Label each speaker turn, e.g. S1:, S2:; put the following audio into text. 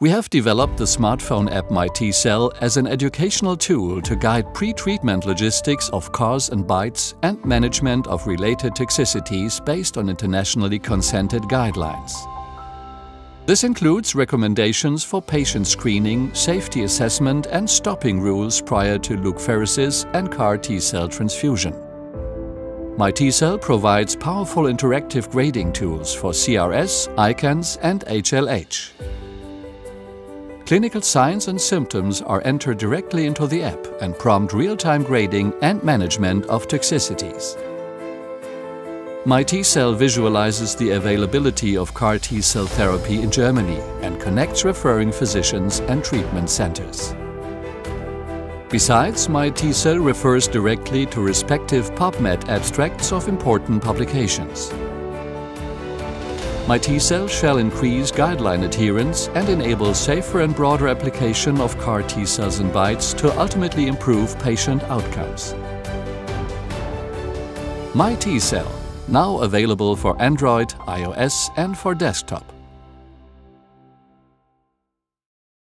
S1: We have developed the smartphone app MyTcell as an educational tool to guide pre-treatment logistics of CARs and BiTEs and management of related toxicities based on internationally consented guidelines. This includes recommendations for patient screening, safety assessment and stopping rules prior to leukapheresis and CAR T-cell transfusion. MyTcell provides powerful interactive grading tools for CRS, ICANS and HLH. Clinical signs and symptoms are entered directly into the app and prompt real-time grading and management of toxicities. MyTcell visualizes the availability of CAR T-cell therapy in Germany and connects referring physicians and treatment centers. Besides, MyTcell refers directly to respective PubMed abstracts of important publications. MyTcell shall increase guideline adherence and enable safer and broader application of CAR T-cells and BiTEs to ultimately improve patient outcomes. MyTcell, now available for Android, iOS and for desktop.